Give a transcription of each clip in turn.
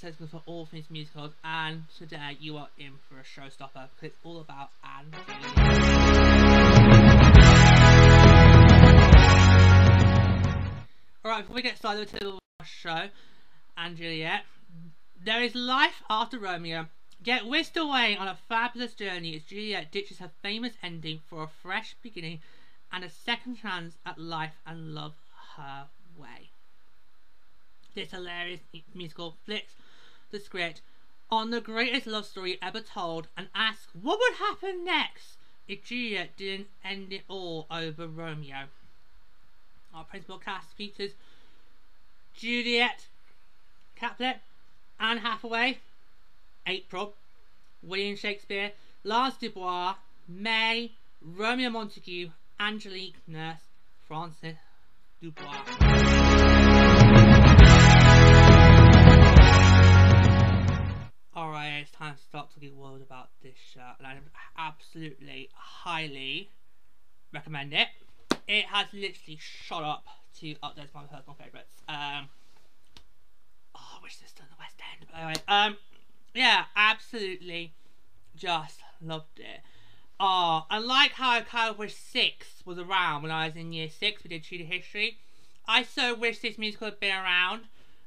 that's good for all things musicals, and today you are in for a showstopper because it's all about Anne. Alright, before we get started with the show, and Juliet, there is life after Romeo. Get whisked away on a fabulous journey as Juliet ditches her famous ending for a fresh beginning and a second chance at life and love her way. This hilarious musical flicks the script on the greatest love story ever told and ask what would happen next if Juliet didn't end it all over Romeo. Our principal cast features Juliet Capulet, Anne Hathaway, April, William Shakespeare, Lance Dubois, May, Romeo Montague, Angelique Nurse, Francois Dubois. Alright, it's time to start talking world about this shirt, and I absolutely, highly recommend it. It has literally shot up to up there, my personal favourites. Um, oh, I wish this was done the West End. But anyway, um, yeah, absolutely, just loved it. Oh, I like how I kind of wish Six was around when I was in year six. We did Tudor history. I so wish this musical had been around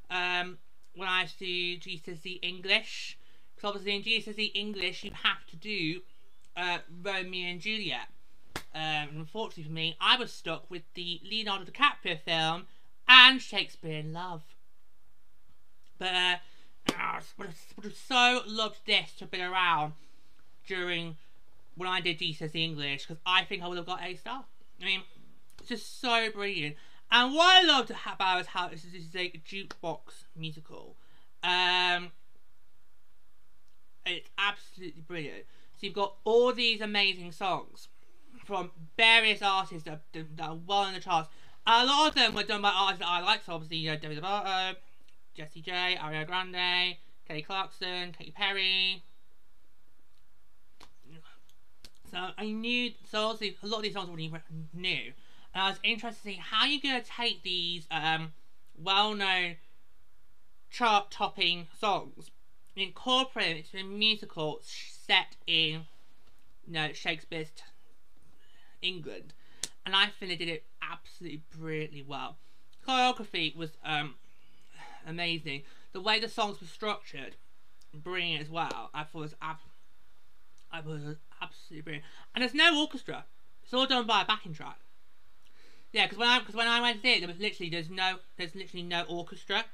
um, when I used to GCSE English. Because obviously in GCSE English you have to do uh, Romeo and Juliet. Um, unfortunately for me, I was stuck with the Leonardo DiCaprio film and Shakespeare in Love. But uh, I would have so loved this to have been around during when I did GCSE English because I think I would have got A star. I mean, it's just so brilliant. And what I loved about it is how this is a jukebox musical. Um, it's absolutely brilliant. So you've got all these amazing songs from various artists that, that are well in the charts. A lot of them were done by artists that I like. So obviously, you know, Demi Lovato, Jessie J, Ariana Grande, Kelly Clarkson, Katy Perry, so I knew, so obviously a lot of these songs already new. And I was interested to see how you're going to take these um, well-known chart-topping songs and incorporate it into a musical set in, you know, Shakespeare's England. And I think they did it absolutely brilliantly well. Choreography was um, amazing. The way the songs were structured, brilliant as well. I thought was ab- I thought was absolutely brilliant. And there's no orchestra. It's all done by a backing track. Yeah, because when I because when I went to see it, there was literally there's no there's literally no orchestra,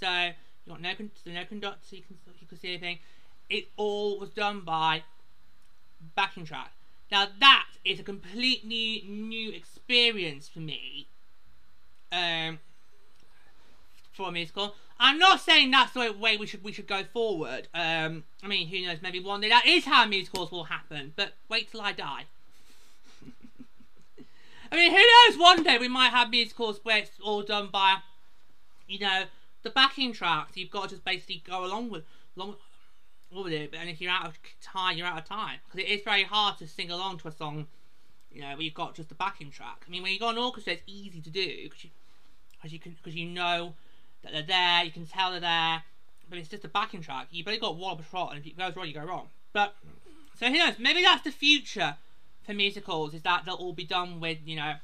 so you got no so no conductor, you can you can see anything. It all was done by backing track. Now that is a completely new experience for me. Um, for a musical. I'm not saying that's the way we should we should go forward. Um, I mean, who knows? Maybe one day that is how musicals will happen. But wait till I die. I mean, who knows? One day we might have musicals where it's all done by, you know, the backing tracks. You've got to just basically go along with along with it. And if you're out of time, you're out of time because it is very hard to sing along to a song. You know, where you've got just the backing track. I mean, when you've got an orchestra, it's easy to do because you, because you can, because you know that they're there, you can tell they're there, but it's just a backing track. You've only got one shot, and if it goes wrong, you go wrong. But, so who knows, maybe that's the future for musicals, is that they'll all be done with, you know,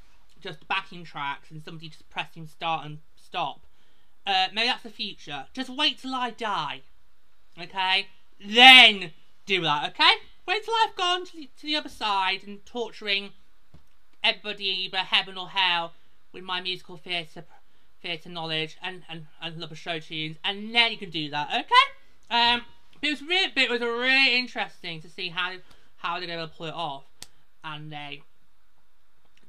just backing tracks and somebody just pressing start and stop. Uh, maybe that's the future. Just wait till I die, okay? Then do that, okay? Wait till I've gone to the, to the other side and torturing everybody in either heaven or hell with my musical theatre theatre knowledge and, and, and love of show tunes, and then you can do that, okay? Um, it was really, it was really interesting to see how how they're going to pull it off, and they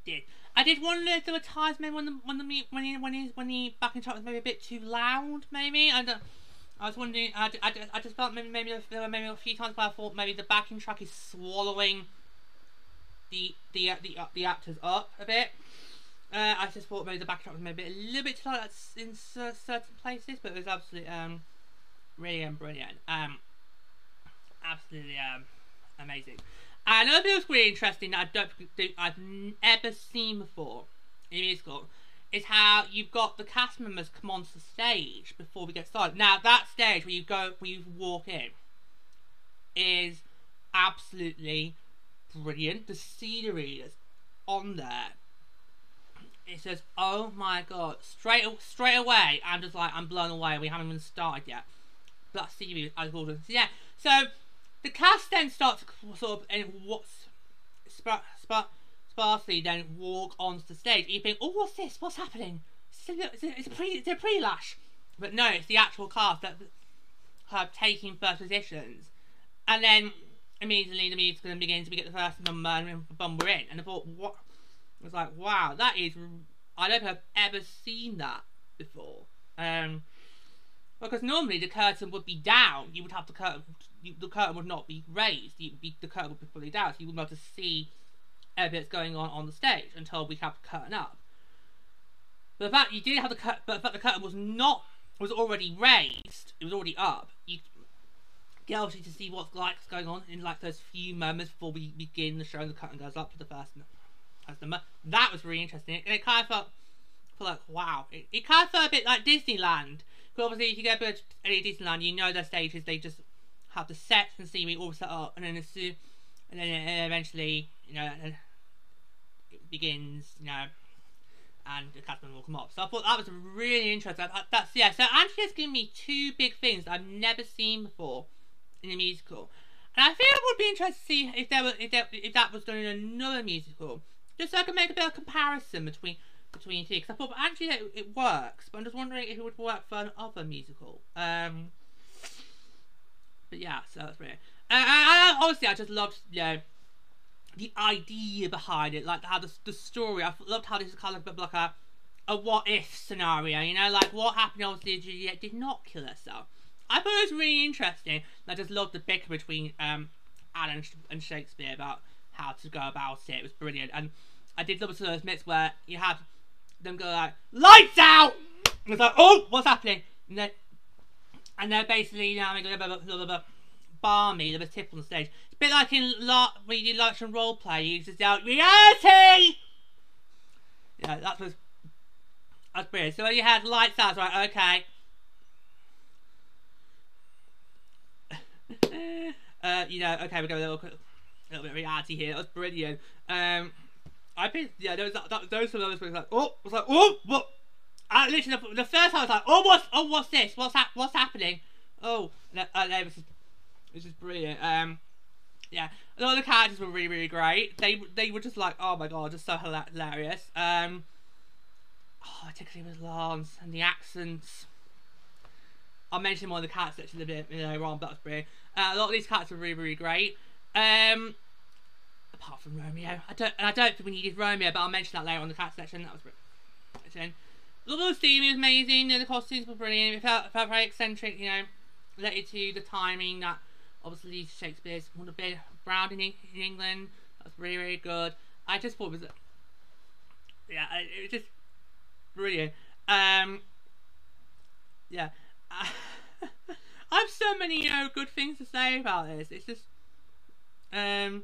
did. I did wonder if there were times maybe when the when the when he when he when he backing track was maybe a bit too loud, maybe. I don't. I was wondering. I, I, I just felt maybe maybe there were maybe a few times where I thought maybe the backing track is swallowing the the the, the actors up a bit. Uh, I just thought maybe the backing track was maybe a little bit too light in certain places, but it was absolutely um, really um, brilliant. Um, absolutely um, amazing. And another thing that's really interesting that I don't think I've ever seen before in a musical is how you've got the cast members come onto the stage before we get started. Now that stage where you go, where you walk in, is absolutely brilliant. The scenery is on there. It says, "Oh my god!" Straight straight away, I'm just like, I'm blown away. We haven't even started yet. But that scenery is gorgeous. Yeah. So the cast then starts to sort of and what's sp- sp- sparsely then walk onto the stage. You think, oh, what's this? What's happening? It's a, pre, it's a pre-lash. But no, it's the actual cast that have taking first positions. And then immediately the music's going to begin to get the first number and we're in. And I thought, what? I was like, wow, that is. I don't I've ever seen that before. Um, because normally the curtain would be down. You would have the curtain. The curtain would not be raised. Be, the curtain would be fully down, so you be able to see everything that's going on on the stage until we have the curtain up. But the fact you did have the curtain, but the fact the curtain was not was already raised, it was already up. You get obviously to see what's like going on in like those few moments before we begin the show. And the curtain goes up for the first number. That was really interesting, and it kind of felt, felt like wow. It, it kind of felt a bit like Disneyland. Because obviously, if you go to any Disneyland, you know their stages. They just have the sets and scenery all set up, and then as soon, and then eventually, you know, it begins, you know, and the castman will come up. So I thought that was really interesting. That, that's yeah. So Angela's given me two big things I've never seen before in a musical, and I feel it would be interesting to see if there were if, there, if that was done in another musical, just so I can make a bit of comparison between between two. Because I thought actually it, it, works, but I'm just wondering if it would work for another musical. Um, but yeah, so that's. Uh, I, I, honestly, I just loved you know the idea behind it, like how the, the story. I loved how this is kind of like a a what if scenario. You know, like what happened. Obviously, Juliet did not kill herself. I thought it was really interesting. I just loved the bicker between um, Alan and Shakespeare about how to go about it. It was brilliant, and I did love some of those bits where you have them go like lights out. And it's like, oh, what's happening? And then, and they're basically now making a bit of a balmy, a tip on the stage. It's a bit like in lot when you do like some role play, you just out reality. Yeah, that was that's brilliant. So you had lights out, right? Okay. uh, you know, okay, we're a little, a little bit of reality here. That's brilliant. Um, I think yeah, those that, those were those were like oh, I was like oh, what? I literally the, the, first time I was like oh, what's oh, what's this? What's that? What's happening? Oh, uh, it was just, it was just brilliant. Um, yeah, a lot of the characters were really really great. They they were just like oh my god, just so hilarious. Um, oh, particularly with Lance and the accents. I'll mention more of the characters section a bit later on, but that's brilliant. Uh, a lot of these characters were really really great. Um, apart from Romeo. I don't, I don't think we needed Romeo, but I'll mention that later on the cat section. That was brilliant. The little theme was amazing. The costumes were brilliant. It felt, felt very eccentric, you know, related to the timing that obviously Shakespeare's would have been around in, in England. That was really, really good. I just thought it was, yeah, it was just brilliant. Um, yeah. I have so many, you know, good things to say about this. It's just, um,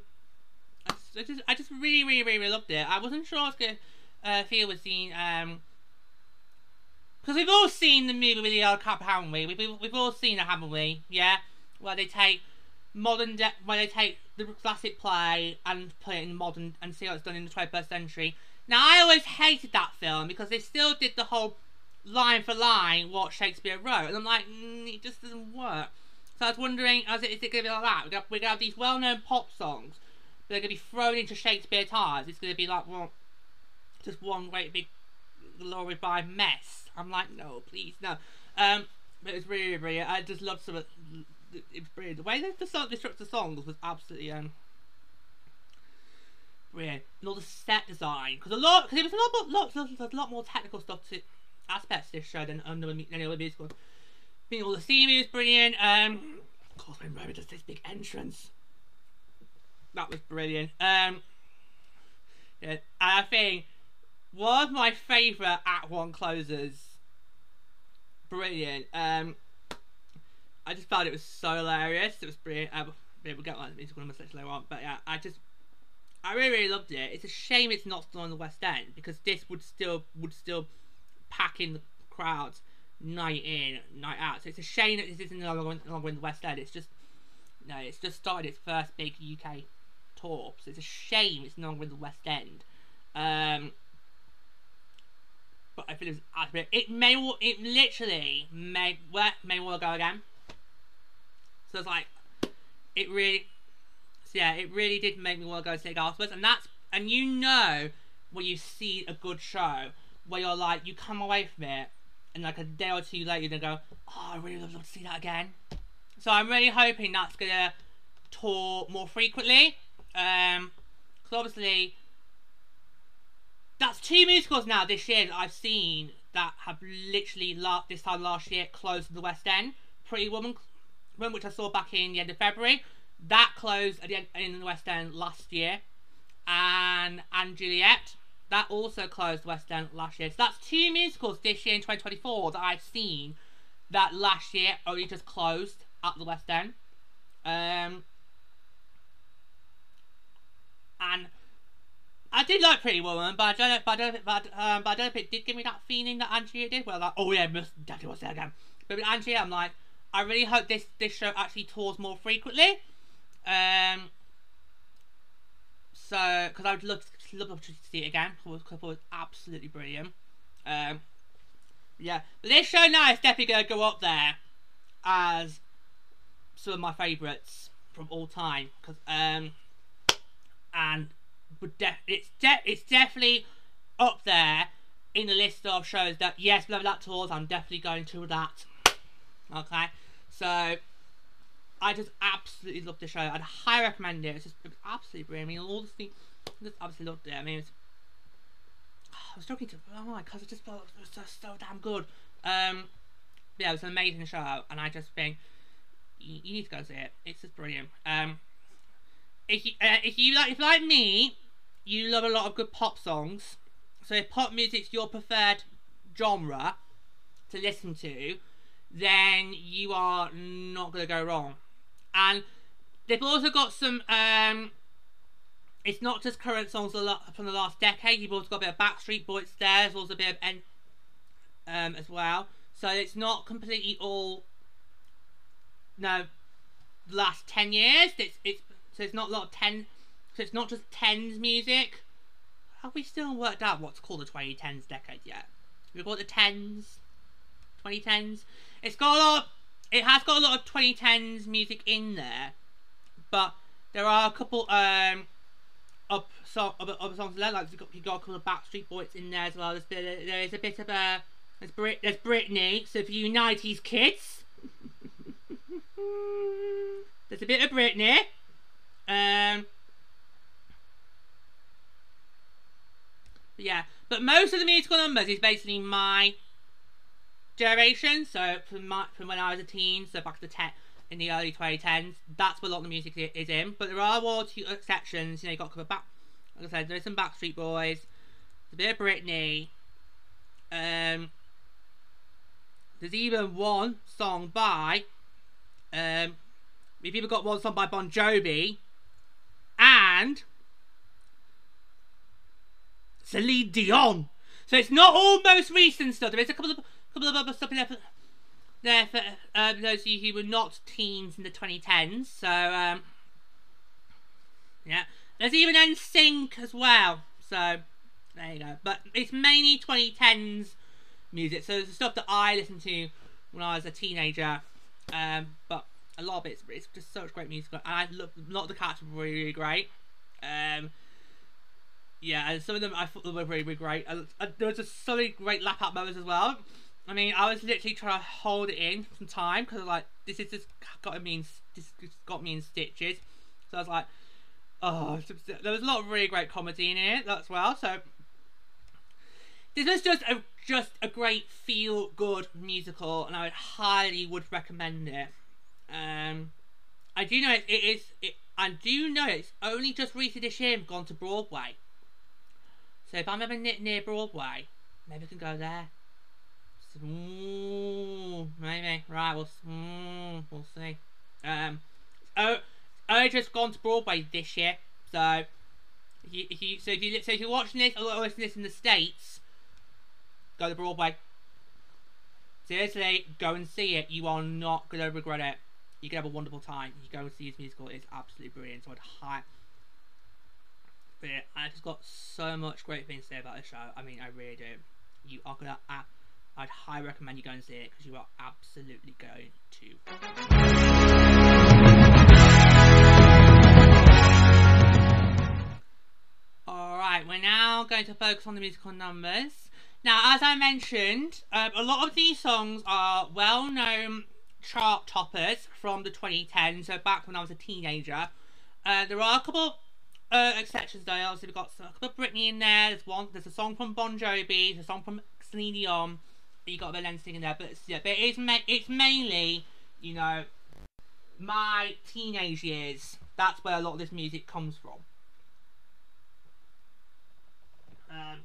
I just, I just really, really, really, loved it. I wasn't sure I was gonna uh, feel with seeing, um, because we've all seen the movie with the old Cup, haven't we? We've, we've all seen it, haven't we? Yeah, where they take modern, de- where they take the classic play and put it in modern and see how it's done in the 21st century. Now, I always hated that film because they still did the whole line for line what Shakespeare wrote, and I'm like, mm, it just doesn't work. So I was wondering, is it, is it going to be like that? We're going to have these well-known pop songs they're going to be thrown into Shakespeare tires. It's going to be like, well, just one great big glorified by mess. I'm like, no, please, no. Um, but it was really, really. I just loved some of it. brilliant. The way that the song, the songs was absolutely um, brilliant. And all the set design, because a lot, because it was a lot, lots, lots, a lot more technical stuff to aspects to this show than under any other musical. Think all the theme was brilliant. Um, of course, when Romy does this big entrance that was brilliant. Um, yeah, I think one of my favourite at One closers. Brilliant. Um, I just found it was so hilarious. It was brilliant. Um, we'll get like the musical numbers later on, but yeah, I just I really, really loved it. It's a shame it's not still on the West End because this would still would still pack in the crowds night in, night out. So it's a shame that this isn't no longer, no longer in the West End. It's just no, it's just started its first big UK tour. So it's a shame it's no longer in the West End. Um, but I feel it it may it literally may well may well go again. So it's like it really so yeah, it really did make me want to go see it afterwards and that's and you know when you see a good show where you're like you come away from it and like a day or two later you go, Oh, I really love to see that again. So I'm really hoping that's gonna tour more frequently. Um because obviously that's two musicals now this year that I've seen that have literally la- this time last year closed the West End. Pretty Woman, which I saw back in the end of February, that closed at the end, in the West End last year, and and Juliet that also closed West End last year. So that's two musicals this year in 2024 that I've seen that last year only just closed at the West End. Um, and I did like Pretty Woman, but I don't but I don't, but, um, but I don't know if it did give me that feeling that Angie did. Well, like, oh yeah, Miss Daddy was there again. But with Angie, I'm like, I really hope this this show actually tours more frequently. Um. So, because I would love love to see it again. Because it was absolutely brilliant. Um. Yeah, but this show now is definitely to go up there as some of my favourites from all time. Cause um, and would def- it's de- it's definitely up there in the list of shows that yes, level up tours. I'm definitely going to that. Okay, so I just absolutely love the show. I'd highly recommend it. It's just it's absolutely brilliant. I mean, all the things, just absolutely loved it. I mean, it's, I was talking to oh my because I just felt it was just so damn good. Um, yeah, it was an amazing show, and I just think you, you need to go see it. It's just brilliant. Um, if you uh, if you like if like me, you love a lot of good pop songs. So if pop music's your preferred genre to listen to, then you are not going to go wrong. And they've also got some. Um, it's not just current songs a lot from the last decade. You've also got a bit of Backstreet Boys there. There's also a bit of N um, as well. So it's not completely all. No, last ten years. It's it's so it's not a lot of ten so it's not just tens music. Have we still worked out what's called the 2010s decade yet? We've got the tens, 2010s. It's got a lot. Of, it has got a lot of 2010s music in there, but there are a couple um up so other, other songs there. Like you've got, you've got a couple of Backstreet Boys in there as well. There's there is a bit of a there's Brit there's Britney. So for you 90s kids, there's a bit of Britney. Um. Yeah, but most of the musical numbers is basically my generation. So from my, from when I was a teen, so back to the in the early 2010s, that's what a lot of the music is in. But there are one or two exceptions. You know, you got a couple of back. Like I said, there's some Backstreet Boys, a bit of Britney. Um, there's even one song by. Um, we've even got one song by Bon Jovi, and Celine Dion. So it's not all most recent stuff. There is a couple of couple of other stuff there for, there for uh, those of you who were not teens in the 2010s. So um, yeah, there's even NSYNC as well. So there you go. But it's mainly 2010s music. So it's the stuff that I listened to when I was a teenager. Um, but a lot of it, it's just such great music. And I love a lot of the cats were really, really great. Um, yeah, and some of them I thought were really, really great. And, and there was just so many great lap out moments as well. I mean, I was literally trying to hold it in some time because like this is just got me in this got me in stitches. So I was like, oh, there was a lot of really great comedy in it as well. So this was just a just a great feel good musical, and I highly would recommend it. Um, I do know it, it is. It, I do know it's only just recently this year gone to Broadway. So if I'm ever near Broadway, maybe I can go there. So, maybe. Right, we'll, we'll see. Um, oh, I just gone to Broadway this year, so If you, if you, so if you so if you're watching this or listening to this in the states, go to Broadway. Seriously, go and see it. You are not gonna regret it. You're gonna have a wonderful time. You go and see this musical. It's absolutely brilliant. So I'd high. But I just got so much great things to say about the show. I mean, I really do. You are gonna. Uh, I'd highly recommend you go and see it because you are absolutely going to. Alright, we're now going to focus on the musical numbers. Now, as I mentioned, um, a lot of these songs are well known chart toppers from the 2010s, so back when I was a teenager. Uh, there are a couple uh, exceptions though. Obviously, we've got a couple of Britney in there. There's one. There's a song from Bon Jovi. There's a song from Celine Dion. You got the lens in there, but yeah, but it's ma- it's mainly you know my teenage years. That's where a lot of this music comes from. Um,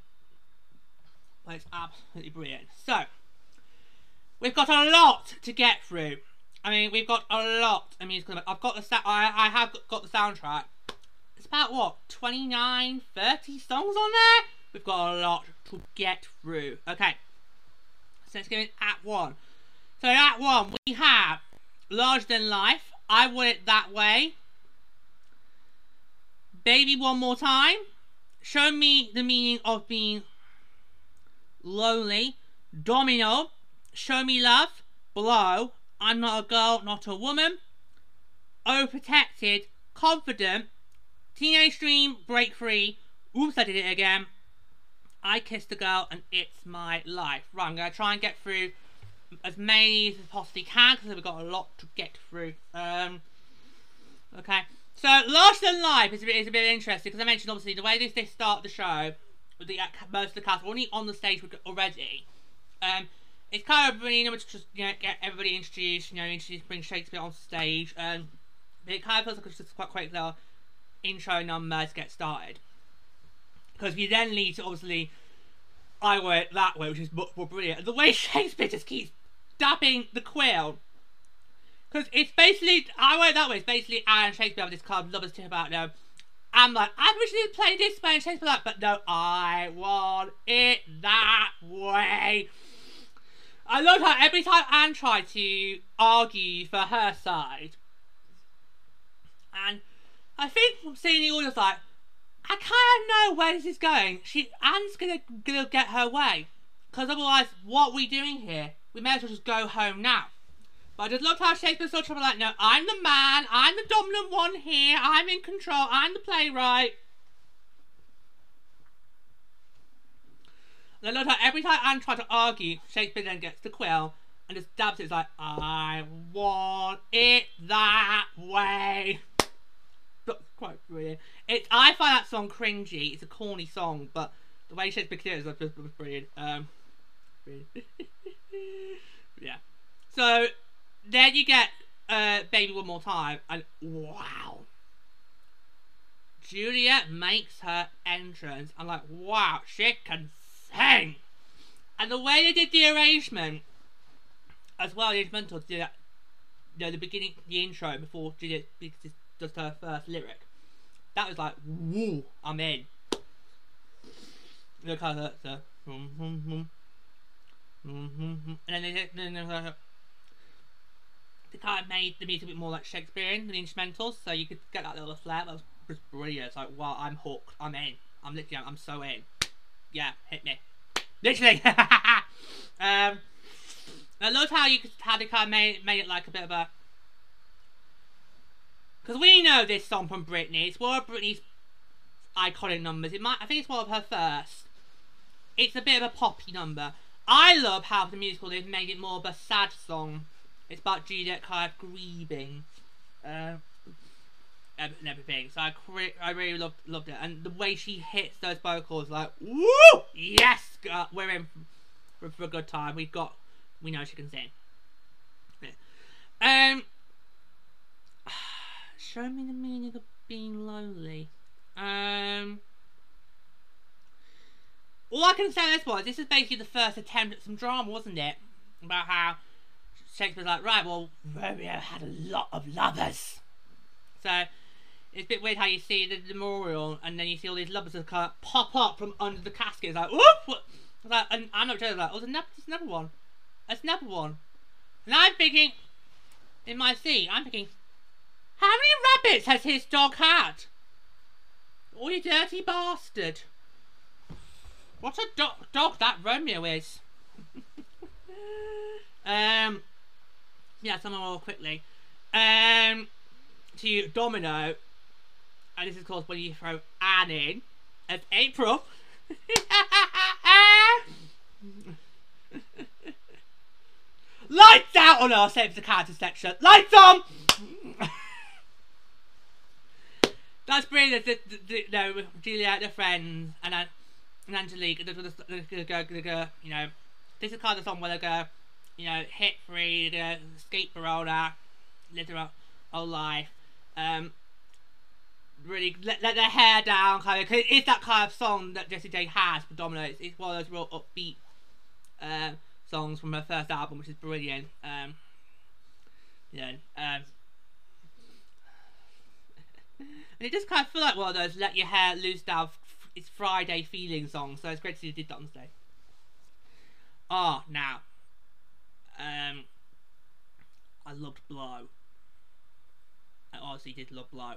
it's absolutely brilliant. So we've got a lot to get through. I mean, we've got a lot of musical. I've got the I I have got the soundtrack it's about what 29 30 songs on there. We've got a lot to get through. Okay. So let's go in at one. So at one we have larger than life. I want it that way. Baby one more time. Show me the meaning of being lonely. Domino. Show me love. Blow i'm not a girl not a woman. Overprotected. Confident Teenage Dream, Break Free, Oops, I Did It Again, I Kissed a Girl, and It's My Life. Right, I'm going to try and get through as many as possibly can, because we've got a lot to get through. Um, okay. So, Larger Than Life is a bit, is a bit interesting, because I mentioned, obviously, the way this, they start the show, with the, uh, most of the cast already on the stage already, um, it's kind of them to just, you know, get everybody introduced, you know, introduce, bring Shakespeare on stage, um, it kind of feels like it's just quite, quite clear intro numbers get started. Because we then lead to obviously I went that way, which is much more brilliant. The way Shakespeare just keeps dabbing the quill. Because it's basically, I went that way, it's basically Anne Shakespeare have this club, lover's tip about, know, I'm like, I originally played this way, and Shakespeare like, but no, I want it that way. I love how every time Anne tried to argue for her side, and I think from seeing the audience like, I kind of know where this is going. She Anne's gonna gonna get her way, because otherwise, what are we doing here? We may as well just go home now. But I just loved how Shakespeare's sort of like, no, I'm the man, I'm the dominant one here, I'm in control, I'm the playwright. And I loved how every time Anne tried to argue, Shakespeare then gets the quill and just dabs it. It's like, I want it that way quite brilliant. It I find that song cringy. It's a corny song, but the way Shakespeare clears it was, was brilliant. Um, yeah. So then you get uh, "Baby One More Time," and wow, Juliet makes her entrance. I'm like, wow, she can sing. And the way they did the arrangement, as well, the instrumental, did that, you know, the beginning, the intro before Juliet does her first lyric that was like, woo, I'm in. Look how that's uh, and then they, then they, they kind of made the music a bit more like Shakespearean than the instrumentals, so you could get that little flair. That was brilliant. It's like, wow, I'm hooked. I'm in. I'm literally, I'm so in. Yeah, hit me. Literally. um, I loved how you could how they kind of made made it like a bit of a because we know this song from Britney. It's one of Britney's iconic numbers. It might, I think it's one of her first. It's a bit of a poppy number. I love how the musical they've made it more of a sad song. It's about Juliet kind of grieving uh, and everything. So I, I really loved loved it, and the way she hits those vocals, like woo, yes, we're in for, for a good time. We've got, we know she can sing. Yeah. Um, show me the meaning of being lonely. Um, all I can say this was this is basically the first attempt at some drama, wasn't it? About how Shakespeare's like, right, well, Romeo had a lot of lovers. So it's a bit weird how you see the memorial and then you see all these lovers just kind of pop up from under the casket. It's like, whoop! It's like, and I'm not joking. Like, oh, there's another, there's another one. There's another one. And I'm thinking, in my seat, I'm thinking, how many rabbits has his dog had? Oh, you dirty bastard. What a do dog that Romeo is. um, yeah, some more quickly. Um, to Domino, and this is called when you throw Anne in, as April. Lights out on our Save the Character section. Lights on! That's brilliant. The, the, the, no, Juliet, the friends, and, uh, and Angelique, they're gonna go, gonna you know, this is kind of song where they go, you know, hit free, they escape Verona, live their whole life, um, really let, let their hair down, kind of, cause it is that kind of song that Jessie J has predominantly. It's, it's one of those real upbeat uh, songs from her first album, which is brilliant. Um, yeah, um, and it just kind of feel like one of those let your hair loose down. It's Friday feeling songs, so it's great to see you did that on stage. Ah, oh, now, um, I loved Blow. I honestly did love Blow.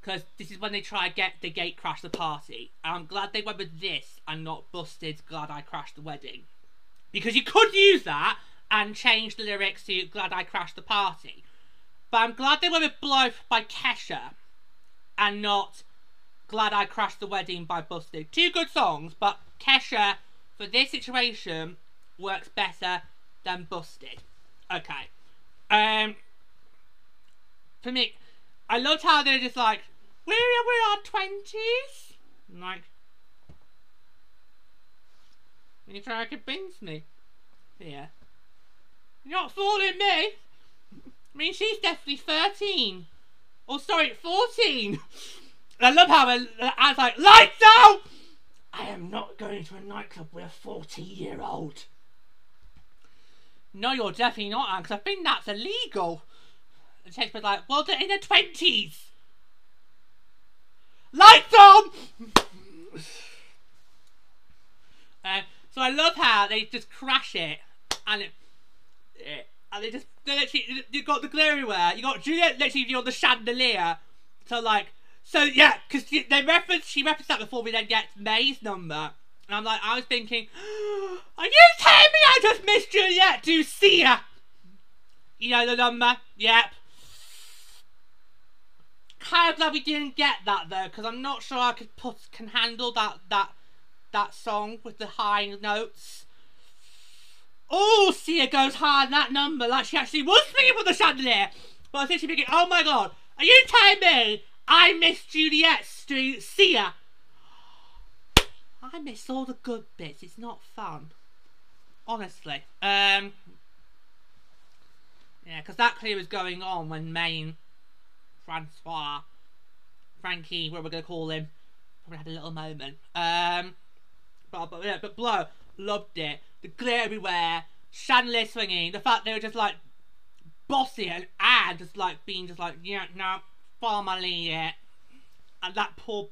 Because this is when they try to get the gate crash the party. And I'm glad they went with this and not Busted Glad I Crashed the Wedding. Because you could use that and change the lyrics to Glad I Crashed the Party. But I'm glad they with Blow by Kesha and not Glad I Crashed the Wedding by Busted. Two good songs, but Kesha, for this situation, works better than Busted. Okay. Um, for me, I loved how they're just like, we're, we're our 20s. like, you try to convince me. Yeah. You're not fooling me. I mean, she's definitely 13. Oh, sorry, 14. I love how was like, lights out! I am not going to a nightclub with a 40 year old. No, you're definitely not, Anne, because I think that's illegal. And Shakespeare's like, well, they're in their 20s. Lights on! uh, so I love how they just crash it, and it, it and they just they literally you got the everywhere. You got Juliet literally on the chandelier. So like so yeah, because they reference she referenced that before we then get May's number. And I'm like, I was thinking, are you telling me I just missed Juliet to see her? You know the number? Yep. Kind of glad we didn't get that though, because I'm not sure I could put can handle that that that song with the high notes. Oh, Sia goes hard that number like she actually was thinking for the chandelier. But I think she's thinking, oh my god, are you telling me I missed Juliet's to Sia? I miss all the good bits. It's not fun. Honestly. Um. Yeah, because that clearly was going on when Main Francois, Frankie, what we're going to call him, probably had a little moment. Um. But, but, yeah, but Blow, loved it the glare everywhere, chandelier swinging, the fact they were just like bossy and and just like being just like yeah no family yeah, and that poor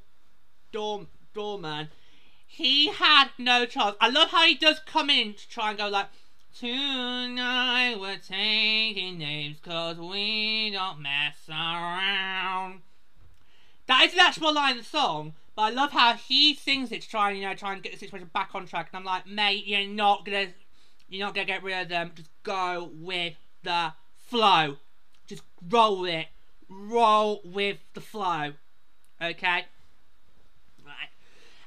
door doorman, he had no chance. I love how he does come in to try and go like. Tonight we're taking names cause we don't mess around. That is the actual line of the song, but I love how he sings it to try and you know try and get the situation back on track. And I'm like, mate, you're not gonna you're not gonna get rid of them. Just go with the flow. Just roll it. Roll with the flow. Okay? Right.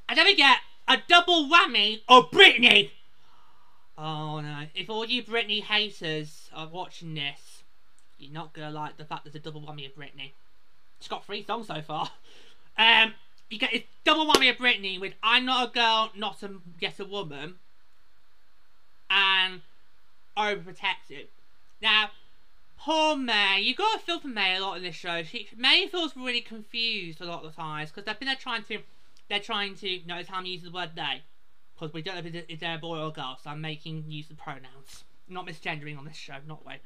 And then we get a double whammy of Britney. Oh no. If all you Britney haters are watching this, you're not gonna like the fact there's a double whammy of Britney. She's got three songs so far. Um you get it's double whammy of Britney with I'm not a girl, not a yet a woman, and overprotected. Now, poor May, you've got to feel for May a lot in this show. She May feels really confused a lot of the times because they've been there trying to, they're trying to notice how I'm using the word they, because we don't know if it's a boy or a girl, so I'm making use of pronouns, not misgendering on this show, not way.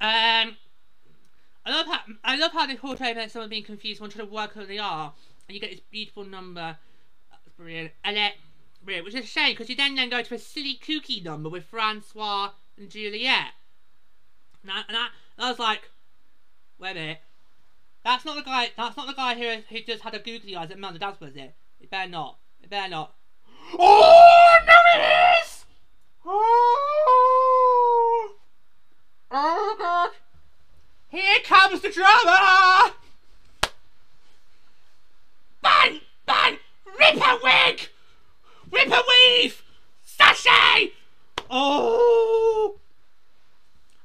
Um, I love how I love how they portray about someone being confused, one trying to work who they are, and you get this beautiful number. That's brilliant. And then, brilliant, which is a shame because you then then go to a silly kooky number with Francois and Juliet. And I, and I, and I was like, wait a minute. That's not the guy. That's not the guy who who just had a googly eyes at Mel the Dance, was it? It better not. It better not. Oh no, it is! Oh, oh God! Here comes the drama! Rip a wig! Rip a weave! Sashay! Oh!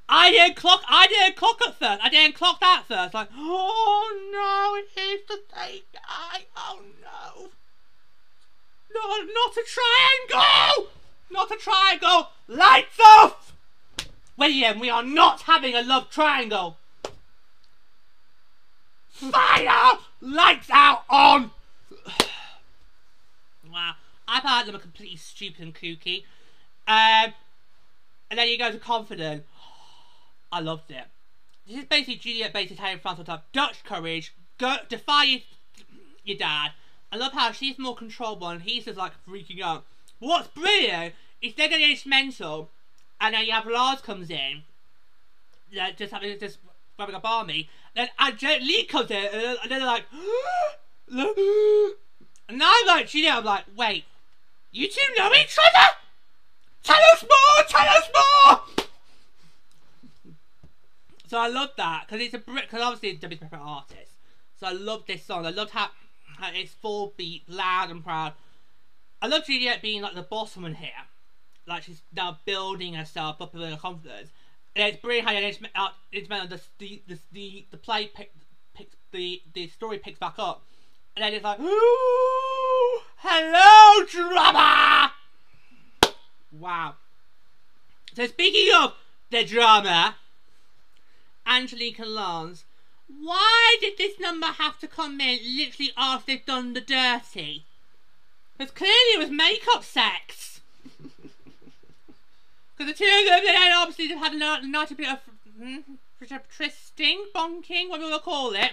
I didn't clock. I didn't clock at first. I didn't clock that first. Like, oh no, it is the same guy. Oh no. No, not a triangle! Not a triangle! Lights off! William, we are not having a love triangle. Fire! Lights out on! I thought them a completely stupid and kooky. Um, and then you go to Confident. I loved it. This is basically Juliet basically telling Francois to have Dutch courage, go defy your, your dad. I love how she's more controllable and he's just like freaking out. But what's brilliant is they're getting mental, and then you have Lance comes in, yeah, just having just grabbing a barmy. Then Angelique comes in, and then they're like, and I'm like, Juliet, I'm like, wait, you two know each other? Tell us more! Tell us more! So I love that because it's a because obviously it's Debbie's favorite artist. So I love this song. I loved how, how it's full beat, loud and proud. I love Juliet being like the boss woman here, like she's now building herself up with her confidence. And it's brilliant how it's, uh, it's meant the the the the, play pick, picks the the story picks back up, and then it's like, ooh, hello drama. Wow. So speaking of the drama. Angelique Lance, why did this number have to come in literally after they've done the dirty? Because clearly it was makeup sex. Because the two of them, then obviously they've had a nice bit of mm, tristing, bonking, whatever we'll call it.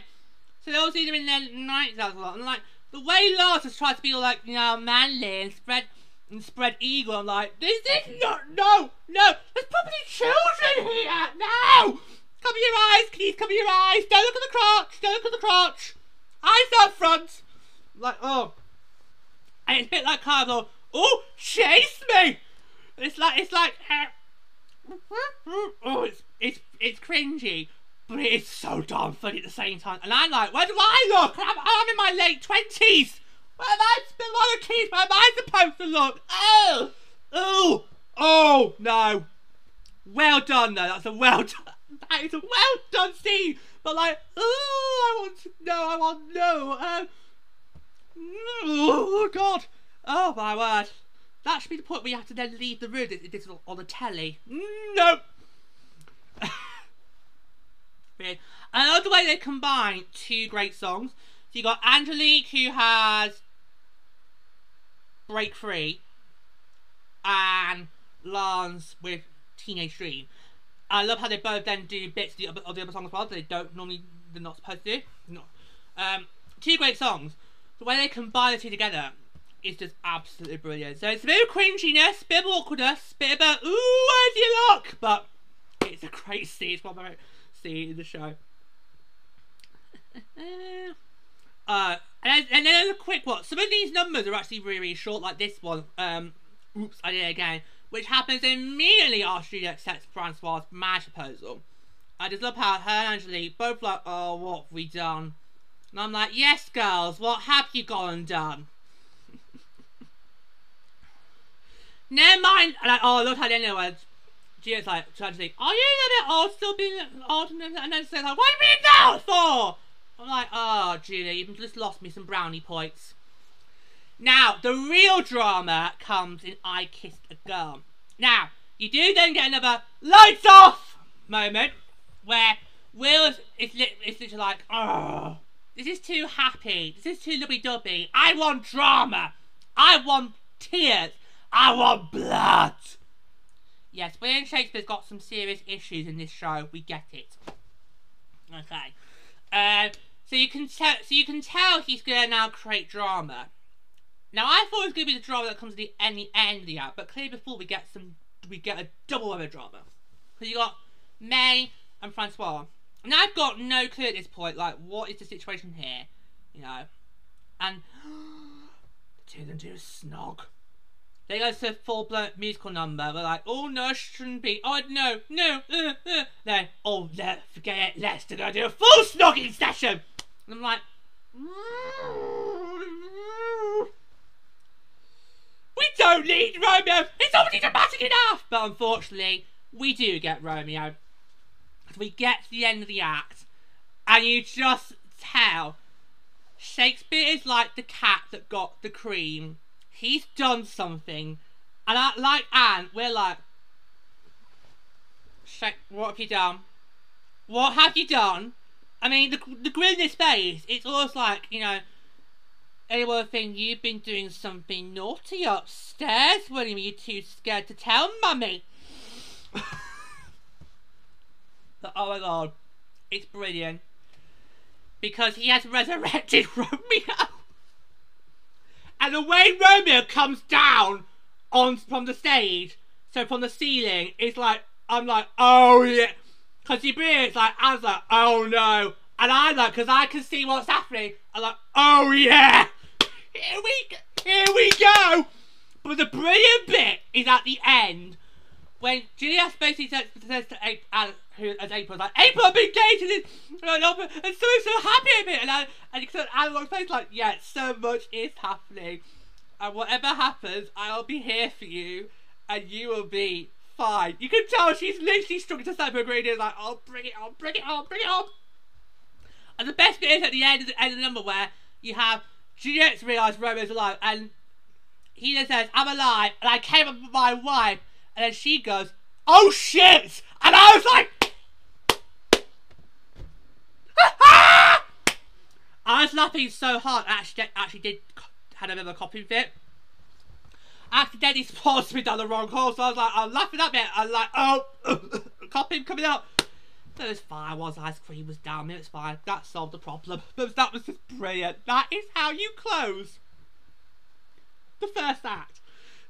So they was either in their nights out a lot. And like, the way Lance has tried to be like, you know, manly and spread and spread eagle, I'm like, this is not, no, no, there's probably children here, no! Cover your eyes, please cover your eyes. Don't look at the crotch. Don't look at the crotch. Eyes up front. Like, oh. And it's a bit like Carlo. Oh, chase me. It's like, it's like, uh, oh, it's, it's, it's cringy. But it is so darn funny at the same time. And I'm like, where do I look? I'm, I'm in my late 20s. Where am I to keep? Where am I supposed to look? Oh, oh, oh, no. Well done, though. That's a well done that is a well done scene. But like, oh, I want to know. I want to know. Um, oh God. Oh my word. That should be the point where you have to then leave the room. This is on the telly. No. Weird. I love the way they combine two great songs. So you got Angelique who has Break Free and Lance with Teenage Dream. I love how they both then do bits of the other, of the other songs as well. They don't normally, they're not supposed to do. No. Um, two great songs. The way they combine the two together is just absolutely brilliant. So it's a bit of cringiness, a bit of awkwardness, a bit of a, ooh, where's your look? But it's a great scene. It's one of my scenes in the show. uh, and, and then a quick one. Some of these numbers are actually really, really short, like this one. Um, oops, I did it again which happens immediately after she accepts Francois' marriage proposal. I just love how her and Angelique both like, oh, what have we done? And I'm like, yes, girls, what have you gone and done? Never mind. And oh, I love how they know it. Gio's like, to Angelique, are you bit old, still being old? And then says like, what do you mean that for? I'm like, oh, Julia, you've just lost me some brownie points. Now, the real drama comes in I Kissed a Girl. Now, you do then get another lights off moment where Will is, is, li- is literally like, oh, this is too happy. This is too lubby dubby. I want drama. I want tears. I want blood. Yes, William Shakespeare's got some serious issues in this show. We get it. Okay. Uh, so you can tell. So you can tell he's gonna now create drama. Now I thought it was gonna be the drama that comes at the end, the end of the act, but clearly before we get some, we get a double of a drama. So you got May and Francois. And I've got no clue at this point, like what is the situation here, you know, and the two of them do a snog. They go to a full blown musical number. They're like, oh no, shouldn't be. Oh no, no, uh, uh. Then, oh, let forget it. Let's do a full snogging session. And I'm like, we don't need Romeo. It's already dramatic enough. But unfortunately, we do get Romeo. We get to the end of the act, and you just tell Shakespeare is like the cat that got the cream. He's done something, and I, like Anne, we're like, what have you done? What have you done? I mean, the the grin in face, it's almost like you know. Anyone think you've been doing something naughty upstairs? William, are you too scared to tell mummy? But oh my god, it's brilliant. Because he has resurrected Romeo. And the way Romeo comes down on from the stage, so from the ceiling, it's like, I'm like, oh yeah. Because he breathes like, I was like, oh no. And I like, because I can see what's happening, I'm like, oh yeah. Here we, here we go. But the brilliant bit is at the end when Juliet basically says, says to April, who, as April, like, April, I've been dating and, and, and so so happy of it. And, I, and so Alan face like, yeah, so much is happening. And whatever happens, I'll be here for you, and you will be fine. You can tell she's literally struggling to step her ingredients, like, I'll oh, bring it on, bring it on, bring it on. And the best bit is at the end of the, end of the number where you have Juliet's realised Romeo's alive, and he then says, I'm alive, and I came up with my wife. And then she goes, oh shit! And I was like, I was laughing so hard, I actually, actually did had a bit of a coughing fit. I accidentally paused me down the wrong hole, so I was like, I'm laughing at it. I'm like, oh, coughing coming out. So it's fine, was ice cream was down me, it's fine. That solved the problem. But that was just brilliant. That is how you close the first act.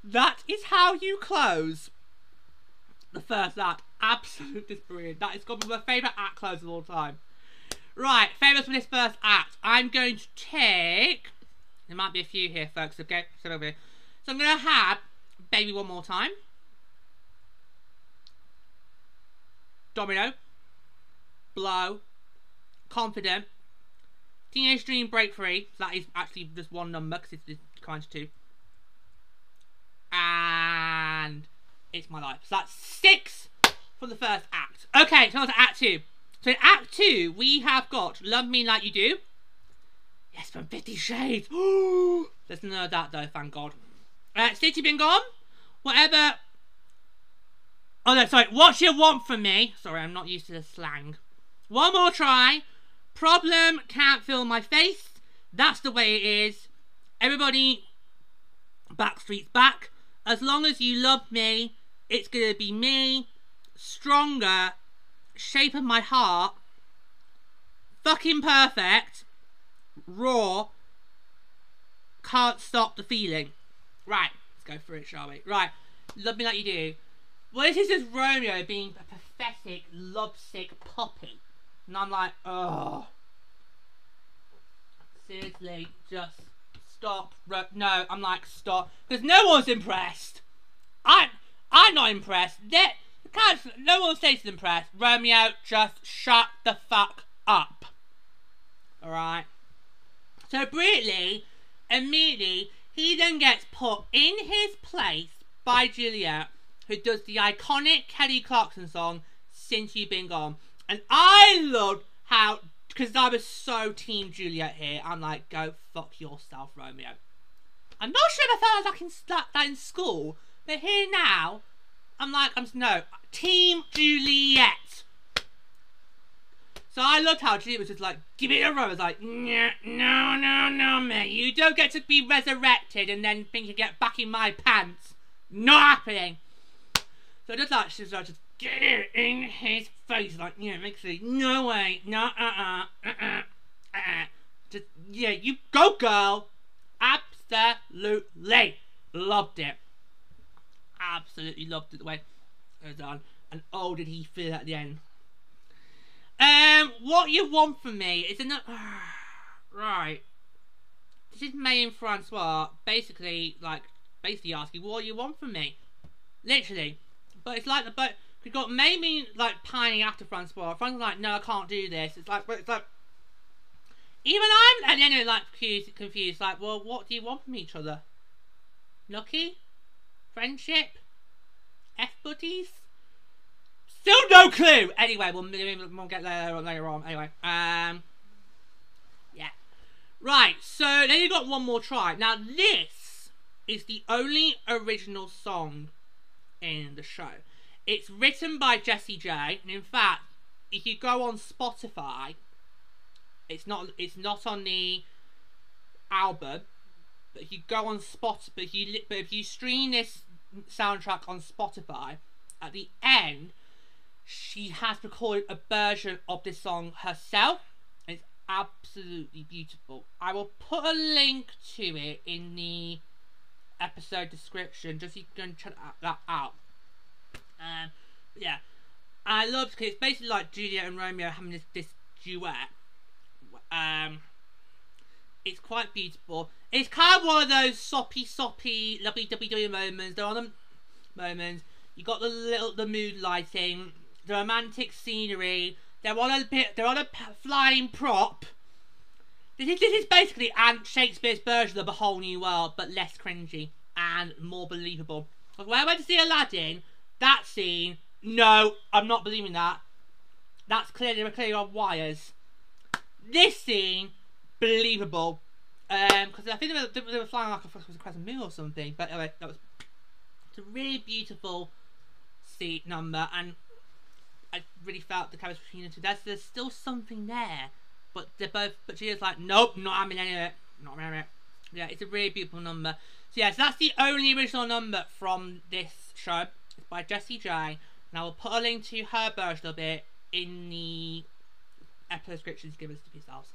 That is how you close the first act. Absolutely brilliant. That is going to be my favourite act close of all time. Right, favourites for this first act. I'm going to take... There might be a few here, folks, okay? So, over here. so I'm going to have Baby One More Time. Domino. Blow. Confident. Teenage Dream Break Free. So that is actually just one number because it's kind of two. And it's my life. So that's six from the first act. Okay, so on to act two. So in act two, we have got Love Me Like You Do. Yes, from Fifty Shades. There's none of that though, thank God. Uh, City Been Gone. Whatever. Oh no, sorry. What you want from me? Sorry, I'm not used to the slang. One more try. Problem can't fill my face. That's the way it is. Everybody, Backstreet's back. As long as you love me, it's going to be me, stronger, shape of my heart, fucking perfect, raw, can't stop the feeling. Right, let's go for it, shall we? Right, love me like you do. Well, this is just Romeo being a pathetic, lovesick puppy. And I'm like, oh. Seriously, just stop. No, I'm like, stop. Because no one's impressed. I'm, I'm not impressed. That no one stays impressed. Romeo, just shut the fuck up. Alright? So Brittany, immediately, he then gets put in his place by Juliet, who does the iconic Kelly Clarkson song, Since You've Been Gone. And I loved how, because I was so Team Juliet here, I'm like, go fuck yourself, Romeo. I'm not sure if I felt like in, that in school, but here now, I'm like, I'm no, Team Juliet. So I loved how Juliet was just like, give it a run. I was like, no, no, no, no, mate. You don't get to be resurrected and then think you get back in my pants. Not happening. So just like, she's like, just get it in his face, like know, makes it no way, no, uh, uh, uh, uh, uh, just yeah, you go, girl. Absolutely loved it. Absolutely loved it the way it was done. And oh, did he feel at the end? Um, what you want from me is enough. right. This is May and Francois basically like basically asking what you want from me. Literally. But it's like the but we've got May mean like pining after Francois. Francois like, no, I can't do this. It's like but it's like even I'm at the end like confused, confused. Like, well, what do you want from each other? Lucky? Friendship? F buddies? Still no clue. Anyway, we'll, we'll get there later on. Anyway, um, yeah, right. So then you got one more try. Now this is the only original song in the show. It's written by Jessie J, and in fact, if you go on Spotify, it's not it's not on the album, but if you go on Spot, but if you but if you stream this soundtrack on Spotify, at the end she has recorded a version of this song herself. It's absolutely beautiful. I will put a link to it in the episode description just so you can check that out. Um, yeah, I love because it's basically like Juliet and Romeo having this, this duet. Um, it's quite beautiful. It's kind of one of those soppy, soppy, dovey dovey moments. There are on the moments. You got the little the mood lighting the romantic scenery. They're on a bit. They're on a flying prop. This is this is basically Aunt Shakespeare's version of a whole new world, but less cringy and more believable. When I went to see Aladdin, that scene, no, I'm not believing that. That's clearly clearly on wires. This scene, believable. Um, because I think they were, they were flying like a, a crescent moon or something. But anyway, that was it's a really beautiful seat number, and I really felt the chemistry between the two. There's, there's still something there, but they're both. But she is like, nope, not having any of it. Not having it. Yeah, it's a really beautiful number. So yes, that's the only original number from this show. It's by Jessie J. And I will put a link to her version of it in the episode descriptions given to yourselves.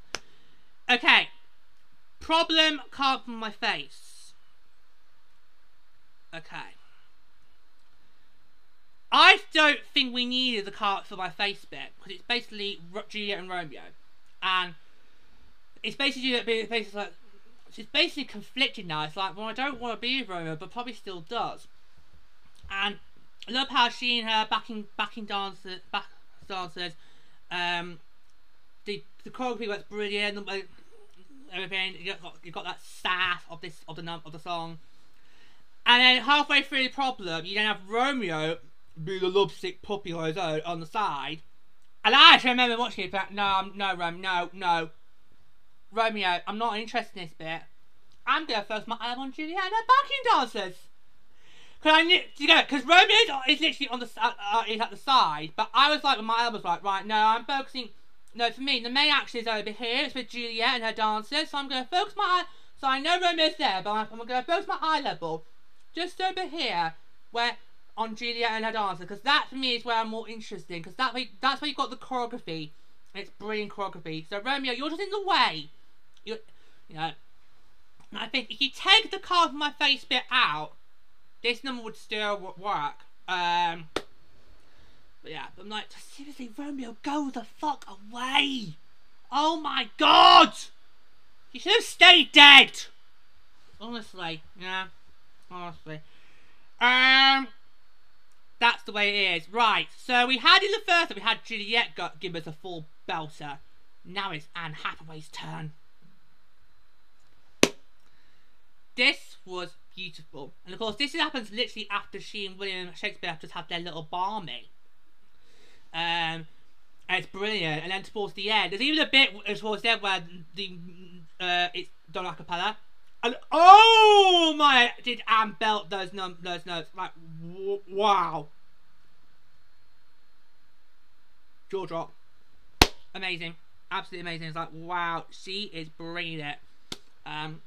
Okay. Problem carved from my face. Okay. I don't think we needed the cart for my face bit because it's basically Juliet and Romeo, and it's basically Juliet being basically like she's basically conflicted now. It's like, well, I don't want to be with Romeo, but probably still does. And I love how she and her backing backing dancers back dancers, um, the the choreography was brilliant. Everything you got you got that staff of this of the of the song, and then halfway through the problem, you then have Romeo be the lovesick puppy on his own on the side. And I actually remember watching it, but no, no, Rom, no, no. Romeo, I'm not interested in this bit. I'm gonna focus my eye on Juliet her backing dancers. Cause I knew, you know, cause Romeo is literally on the uh, uh, is at the side, but I was like, my eye was like, right, no, I'm focusing. No, for me, the main action is over here. It's with Juliet and her dancers, so I'm gonna focus my eye. So I know Romeo's there, but I'm, I'm gonna focus my eye level just over here, where on Juliet and her dancers because that for me is where I'm more interested because that way that's where you've got the choreography. It's brilliant choreography. So Romeo, you're just in the way. You, you know. I think if you take the card from my face bit out, this number would still work. Um, but yeah, I'm like, seriously, Romeo, go the fuck away! Oh my god! You should have stayed dead! Honestly, yeah. Honestly. Um, that's the way it is. Right, so we had in the first we had Juliet give us a full belter. Now it's Anne Hathaway's turn. This was beautiful. And of course, this happens literally after she and William Shakespeare have just had their little barmy. Um, and it's brilliant. And then towards the end, there's even a bit towards the end where the uh, it's done a cappella. And oh my! Did Anne belt those num those notes? Like wow! Jaw drop. Amazing, absolutely amazing. It's like wow, she is bringing it. Um,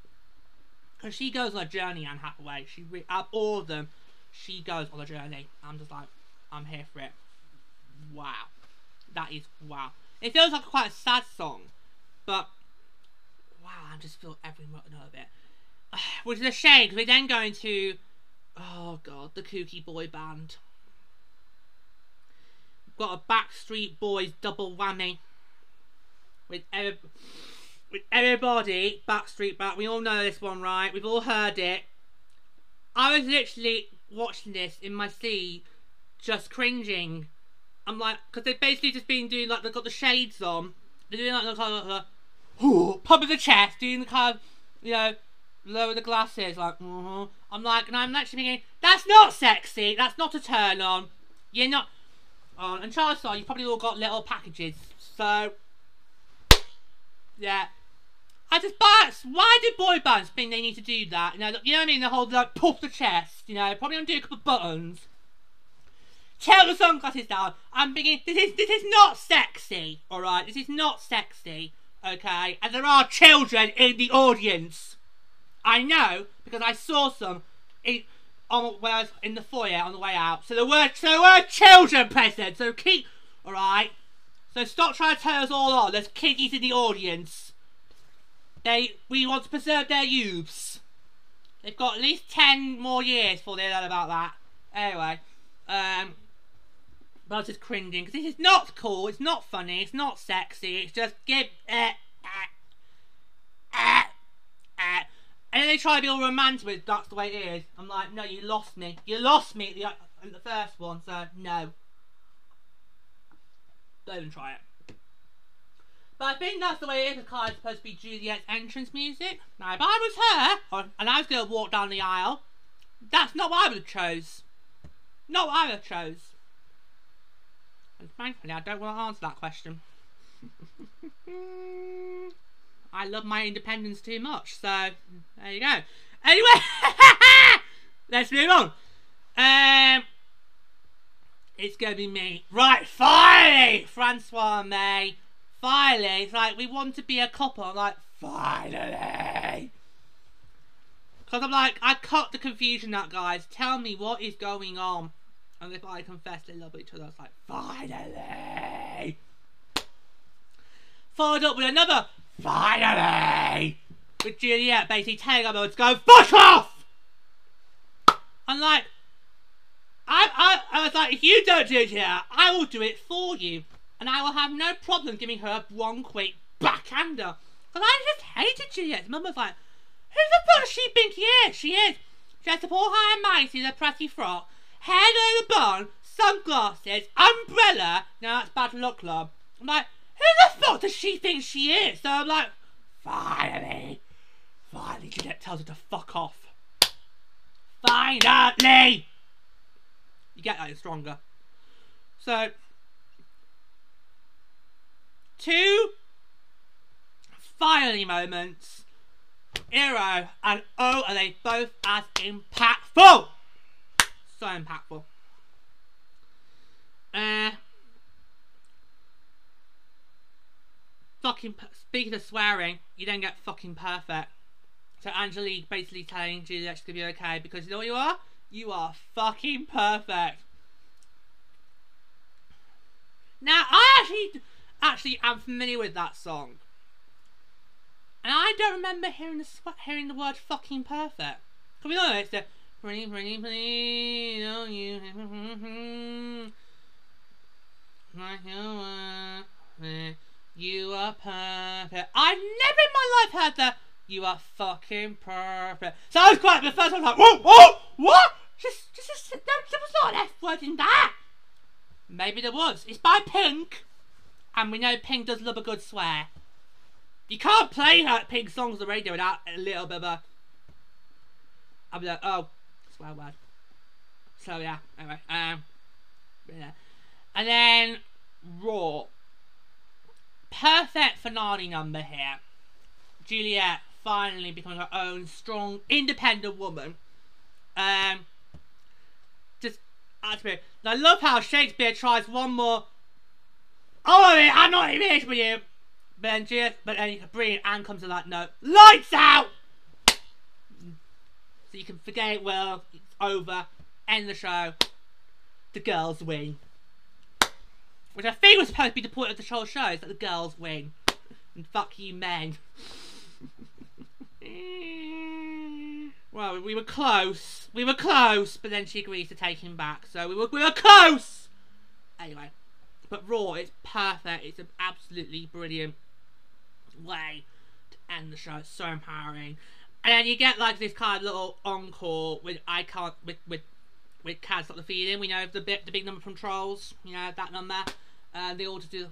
because she goes on a journey. Anne Hathaway. She out of all of them, she goes on a journey. I'm just like, I'm here for it. Wow. That is wow. It feels like quite a sad song, but wow, I just feel every note of it. Which is a shame because we then go into oh god, the kooky boy band. We've got a Backstreet Boys double whammy with with everybody Backstreet Back. We all know this one, right? We've all heard it. I was literally watching this in my seat, just cringing. I'm like, because they've basically just been doing like they've got the shades on. They're doing like the kind of like, uh, pump of the chest, doing the kind of you know lower the glasses, like, uh-huh. I'm like, and I'm actually thinking, that's not sexy, that's not a turn on. You're not on. And Charles saw, you've probably all got little packages, so, yeah. I just, but why do boy bands think they need to do that? You know, you know what I mean? The whole, like, puff the chest, you know, probably undo a couple of buttons. Tear the sunglasses down. I'm thinking, this is, this is not sexy, alright? This is not sexy, okay? And there are children in the audience. I know because I saw some in, on when I was in the foyer on the way out. So there were so there were children present. So keep all right. So stop trying to tell us all on. There's kiddies in the audience. They we want to preserve their youths. They've got at least ten more years before they learn about that. Anyway, um, but I was just cringing because this is not cool. It's not funny. It's not sexy. It's just give. Uh, uh, uh, uh. And then they try to be all romantic but that's the way it is. I'm like, no, you lost me. You lost me at the, at the first one, so no. Don't even try it. But I think that's the way it is because it's supposed to be Juliet's entrance music. Now, if I was her, and I was going to walk down the aisle, that's not what I would have chose. Not what I would have chose. And frankly, I don't want to answer that question. I love my independence too much. So there you go. Anyway, let's move on. Um, it's gonna be me. Right, finally, Francois May. Finally, it's like we want to be a couple. I'm like, finally. Because I'm like, I cut the confusion out, guys. Tell me what is going on. And if I confess they love each other, it's like, finally. Followed up with another Finally! With Juliet basically telling her to go fuck off! I'm like, I, I, I was like, if you don't do it here, I will do it for you. And I will have no problem giving her one quick backhander. Because I just hated Juliet. Mum was like, who the fuck she think she is? She is. Has a poor high and mighty in a pretty frock, hair over the bun, sunglasses, umbrella. Now that's bad luck club. I'm like, who the fuck does she think she is? So I'm like, finally, finally, Jeanette tells her to fuck off. Finally! You get that, you're stronger. So, two finally moments. Eero and O are they both as impactful? So impactful. Uh, fucking speaking of swearing, you don't get fucking perfect. So Angelique basically telling Juliet she's gonna be okay because you know what you are? You are fucking perfect. Now I actually actually am familiar with that song. And I don't remember hearing the hearing the word fucking perfect. Can we the pretty pretty pretty don't you like you you are perfect. I've never in my life heard that. you are fucking perfect. So I was quite the first one like, whoa, whoa, what? Just, just, just, there, there was not an F word in that. Maybe there was. It's by Pink. And we know Pink does love a good swear. You can't play her Pink songs on the radio without a little bit of a... Be like, oh, swear word. So yeah, anyway. Um, yeah. And then Raw perfect finale number here. Juliet finally becomes her own strong, independent woman. Um, just, I love how Shakespeare tries one more. Oh, I'm not even with you. But then Juliet, but then Anne comes to that note. Lights out. So you can forget it well. It's over. End the show. the girls win. Which I think was supposed to be the point of the whole show, is that the girls win. And fuck you men. well, we were close. We were close, but then she agrees to take him back. So we were, we were close! Anyway. But Raw, it's perfect. It's an absolutely brilliant way to end the show. It's so empowering. And then you get like this kind of little encore with I can't with with with Kaz got the feeling. We know the bit the big number from Trolls. You know that number. Uh, they all just do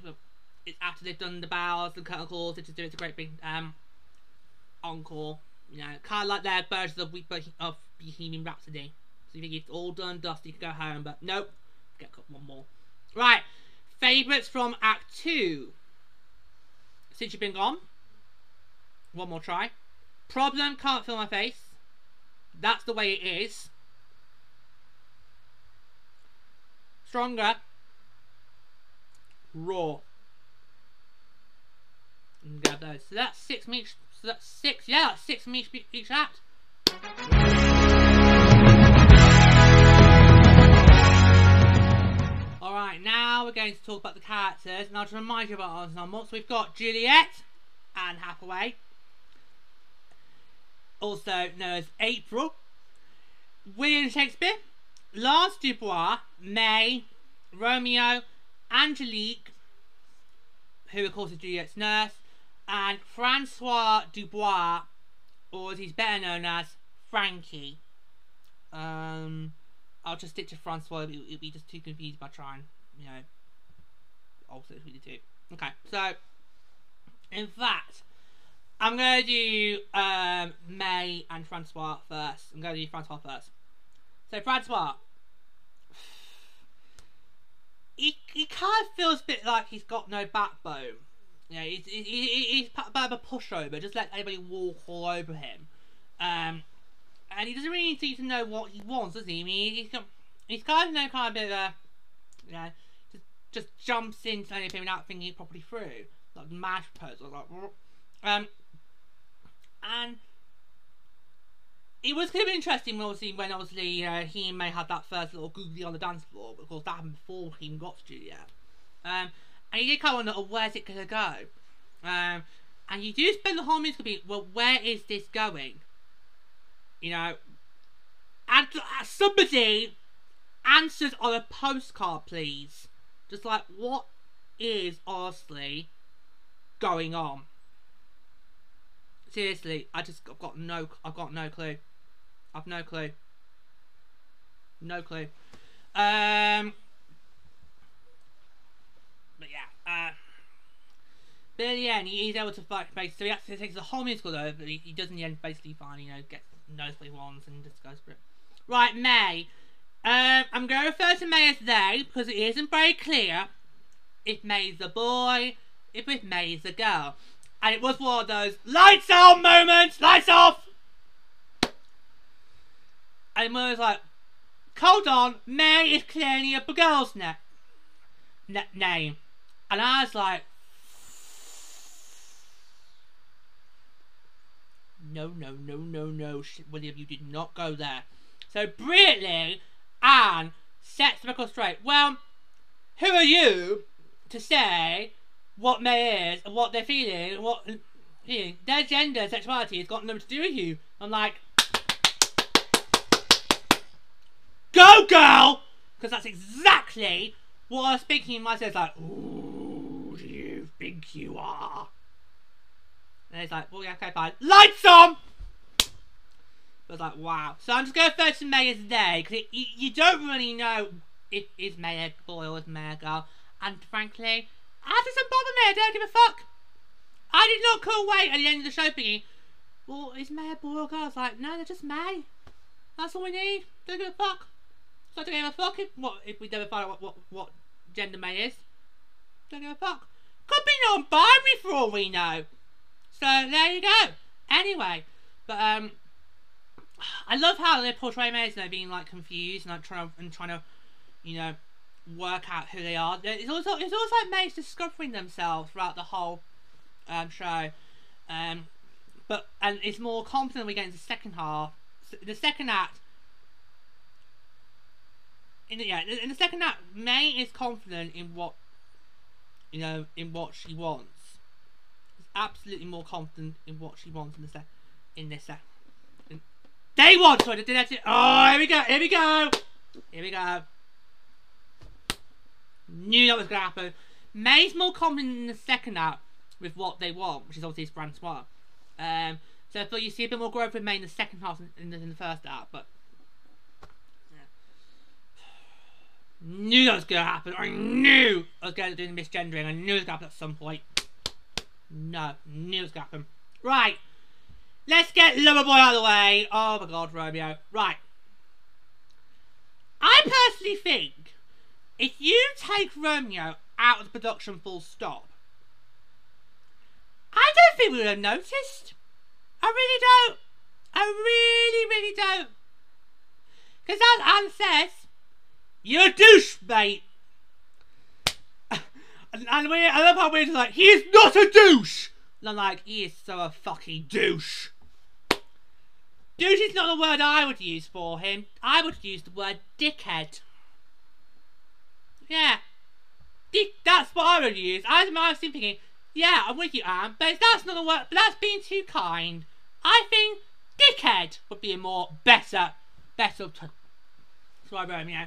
it's after they've done the bows and curtain calls. They just do it's a great big um encore. You know, kind of like their version of of Bohemian Rhapsody. So you think it's all done, dusty, you can go home, but nope. Get one more. Right, favourites from Act Two. Since you've been gone, one more try. Problem, can't feel my face. That's the way it is. Stronger. Raw. And grab those. So that's six from. So that's six. Yeah, that's six from each each. Alright, now we're going to talk about the characters. And I'll just remind you about our ensemble. So we've got Juliet, Anne Hathaway, also known as April, William Shakespeare, Lance Dubois, May, Romeo, Angelique, who of course is Juliet's nurse, and Francois Dubois, or as he's better known as Frankie. Um, I'll just stick to Francois. It'll, it'll be just too confused by trying, you know, also really too. Okay, so in fact, I'm gonna do um, May and Francois first. I'm gonna do Francois first. So Francois, he he kind of feels a bit like he's got no backbone. Know, he's he, he, he's a bit of a pushover. Just let anybody walk all over him. Um, and he doesn't really seem to know what he wants, does he? I mean, he's he's kind of no kind of bit of a, you know, just just jumps into anything without thinking properly through, like mash proposal, like um, and it was kind of interesting, obviously, when obviously uh, he and May had that first little googly on the dance floor, course that happened before he got to Juliet. Um, and you did kind of wonder, oh, where's it going to go? Um, and you do spend the whole music being, well, where is this going? You know, and uh, somebody answers on a postcard, please. Just like, what is honestly going on? Seriously, I just I've got no I've got no clue. I've no clue. No clue. Um But yeah, uh but in the end, he's able to fight basically. So he actually takes the whole musical though, but he, he does in the end basically find, you know, get knows what he wants and just goes for it. Right, May. Um, I'm going to refer to May as they because it isn't very clear if May's a boy, if it's May's a girl. And it was one of those lights out moments, lights off! And I was like, hold on, May is clearly a girl's na- na- name. And I was like, no, no, no, no, no, William, you did not go there. So brilliantly, Anne sets the record straight. Well, who are you to say what May is and what they're feeling, and what their gender, sexuality has got nothing to do with you. I'm like, go girl, because that's exactly what I was thinking in myself. Like, who do you think you are? And it's like, well, yeah, okay, fine. Lights on! I was like, wow. So I'm just going to refer to May as they, because you, you don't really know if is May a boy or is May a girl. And frankly, that doesn't bother me. I don't give a fuck. I did not call wait at the end of the show thinking, well, is May a boy or girl? I was like, no, they're just May. That's all we need. Don't give a fuck. So I don't give a fuck if, what, if we never find out what, what, what gender May is. Don't give a fuck. Could be non-binary for all we know. So there you go. Anyway, but um, I love how they portray May as you know, being like confused and like trying to, and trying to, you know, work out who they are. It's also it's also like May's discovering themselves throughout the whole um, show. Um, but and it's more confident we get into the second half. The second act, in the, yeah, in the second act, May is confident in what you know in what she wants. Is absolutely more confident in what she wants in the sec in this sec. In day one, sorry, did that. Oh, here we go, here we go, here we go. Knew that was gonna happen. May's more confident in the second act with what they want, which is obviously Francois. Um, so I thought you'd see a bit more growth with May in the second half than in the first act, but Knew that was going to happen. I knew I was going to do the misgendering. I knew it was going to happen at some point. No, knew it was going to happen. Right. Let's get Loverboy out of the way. Oh my god, Romeo. Right. I personally think if you take Romeo out of the production full stop, I don't think we would have noticed. I really don't. I really, really don't. Because as Anne says, you're a douche, mate. and, and we, I love how we're just like, he is not a douche. And I'm like, he is so a fucking douche. Douche is not a word I would use for him. I would use the word dickhead. Yeah. Dick, that's what I would use. I was, I thinking, yeah, I'm with you, Anne, but that's not the word, but that's being too kind. I think dickhead would be a more better, better. So I wrote, know.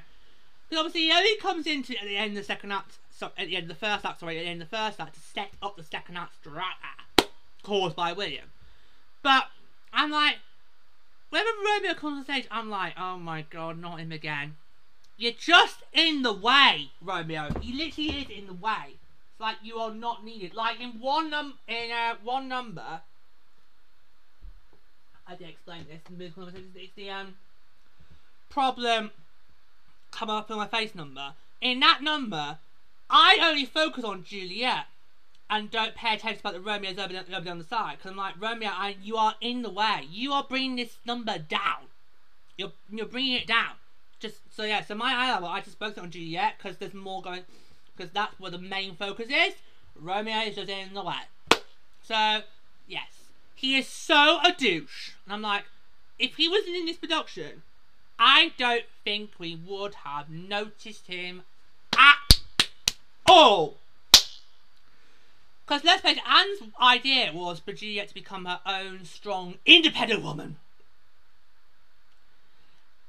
Because obviously he only comes into at the end of the second act, so at the end of the first act, sorry, at the end of the first act to set up the second act drama caused by William. But I'm like, whenever Romeo comes on stage, I'm like, oh my god, not him again. You're just in the way, Romeo. He literally is in the way. It's like you are not needed. Like in one num in uh, one number. I did explain this in the It's the um problem come up in my face number. In that number, I only focus on Juliet and don't pay attention about the Romeo's over, over on the side. Because I'm like, Romeo, I, you are in the way. You are bringing this number down. You're, you're bringing it down. Just So yeah, so my eye level, I just focus on Juliet because there's more going... Because that's where the main focus is. Romeo is just in the way. So, yes. He is so a douche. And I'm like, if he wasn't in this production, I don't think we would have noticed him at all. Because let's face it, Anne's idea was for Juliet to become her own strong, independent woman.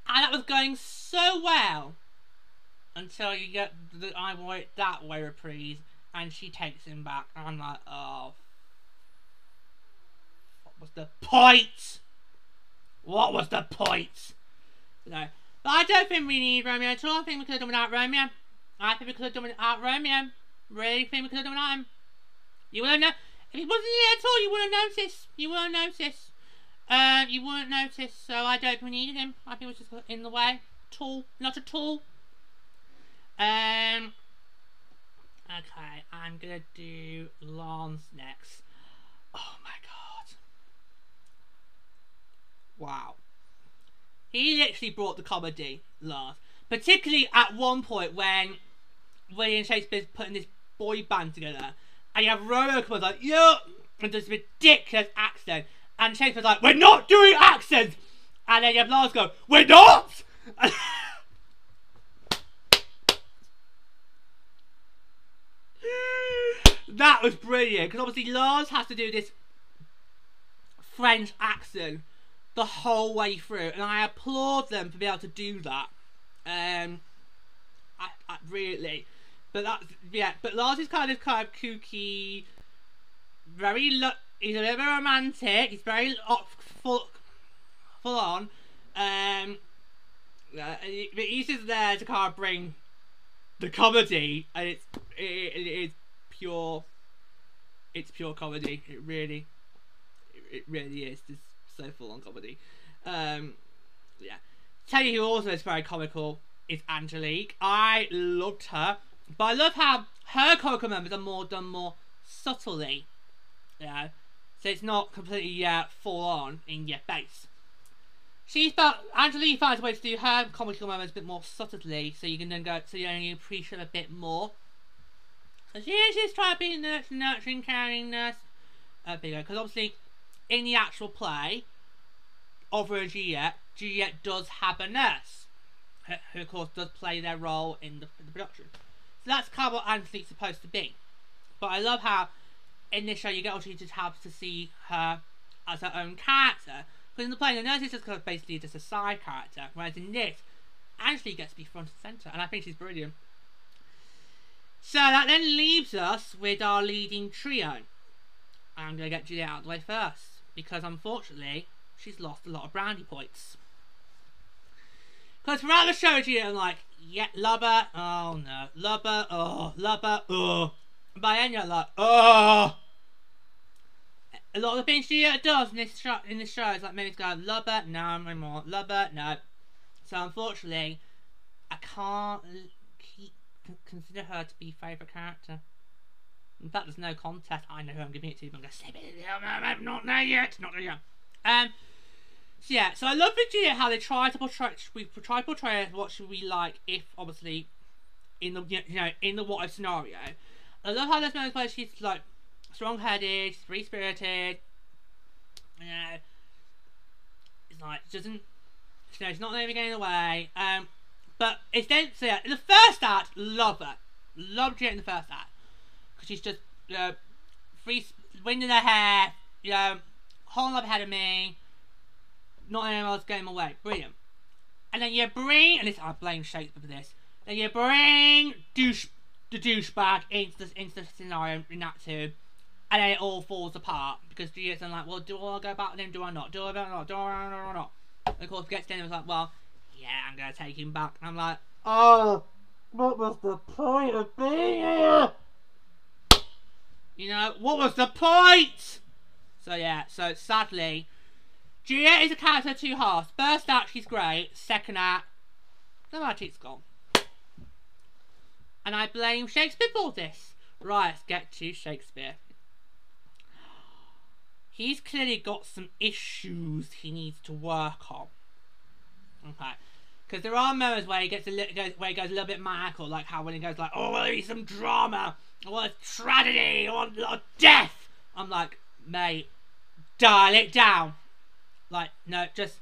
And that was going so well until you get the I want it that way reprise and she takes him back. And I'm like, oh. What was the point? What was the point? No. But I don't think we need Romeo at all. I think we could have done without Romeo. I think we could have done without Romeo. Really think we could have done without him. You wouldn't know. If he wasn't here at all, you wouldn't notice. You wouldn't notice. Uh, you wouldn't notice. So I don't we needed him. I think he was just in the way. Tall. Not at all. Um. Okay, I'm gonna do Lance next. Oh my god. Wow. He literally brought the comedy last. Particularly at one point when William Shakespeare's putting this boy band together. And you have Romeo come like, yeah, and does ridiculous accent. And Shakespeare's like, we're not doing accents! And then you have Lance go, we're not! that was brilliant because obviously Lance has to do this French accent the whole way through, and I applaud them for being able to do that. Um, I, I really, but that's yeah. But Lance is kind of kind of kooky, very he's a bit romantic. He's very full, full on. Um, uh, but he's just there to kind of bring the comedy, and it's it, it is pure. It's pure comedy. It really, it, it really is. Just so full on comedy. Um, yeah. Tell you who also is very comical is Angelique. I loved her, but I love how her comical members are more done more subtly. Yeah. So it's not completely uh, full on in your face. She's but Angelique finds a way to do her comical moments a bit more subtly, so you can then go so you only appreciate a bit more. So she is just trying to be nurse, nurturing, caring nurse. Uh, bigger because obviously in the actual play of Juliet, Juliet does have a nurse. who of course does play their role in the, in the production. So that's kind of what Anthony's supposed to be. But I love how in this show you get opportunity to have to see her as her own character. Because in the play, the nurse is just kind of basically just a side character, whereas in this, Ashley gets to be front and centre, and I think she's brilliant. So that then leaves us with our leading trio. I'm going to get Juliet out of the way first, because unfortunately, she's lost a lot of brandy points. Because throughout the show, Juliet, I'm like, yeah, lubber, oh no, lubber, oh, lubber, oh. By end, you're like, oh. A lot of the things Juliet does in this show, in this show is like, it's going, lubber, no, no more, lubber, no. So unfortunately, I can't keep consider her to be favourite character. In fact, there's no contest. I know who I'm giving it to, but I'm to say it. I'm not there yet. Not there yet. Um. So yeah, so I love Virginia how they try to portray we try to portray what should we like if obviously in the you know in the what if scenario. I love how this moments where she's like strong headed, free spirited. You know, it's like doesn't you know, she's not letting getting away. Um, but it's then so yeah, in the first act, love her, love Jet in the first act because she's just you know, free wind in her hair, you know, holding up ahead of me, not anyone else getting away, brilliant. And then you bring, and this I blame Shakespeare for this. Then you bring douche the douchebag into the into the scenario in that too, and then it all falls apart because Juliet's like, well, do I go back with him? Do I not? Do I not? Do I not? Do I not? And of course, gets to end and was like, well, yeah, I'm gonna take him back. And I'm like, oh, what was the point of being here? You know, what was the point? So yeah, so sadly, Juliet is a character too harsh. First act, she's great. Second act, the magic's gone. And I blame Shakespeare for this. Right, let's get to Shakespeare. He's clearly got some issues he needs to work on. Okay. Because there are moments where he gets a little, where he goes a little bit maniacal, like how when he goes like, "Oh, well, there some drama, I want tragedy, I want of death." I'm like, mate, dial it down. Like, no, just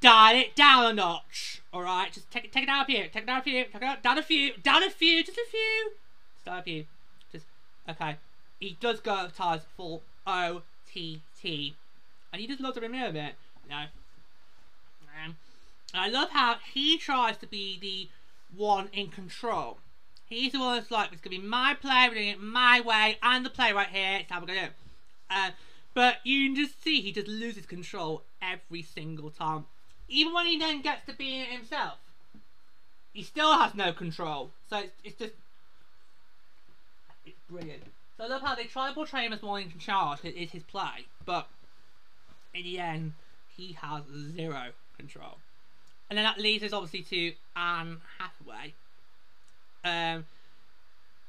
dial it down a notch. All right, just take it, take it down a few, take it down a few, take it down a few, down a few, just a few, just down a few, just okay. He does go as full O T T, and he just loves to remember it. You know. Um, I love how he tries to be the one in control. He's the one that's like, it's to be my play, we're doing it my way, I'm the play right here, it's how we're to do it. Uh, but you can just see he just loses control every single time. Even when he then gets to being it himself, he still has no control. So it's, it's just, it's brilliant. So I love how they try to portray him as more in charge, it is his play, but in the end, he has zero control. And then that leads us obviously to Anne Hathaway. Um,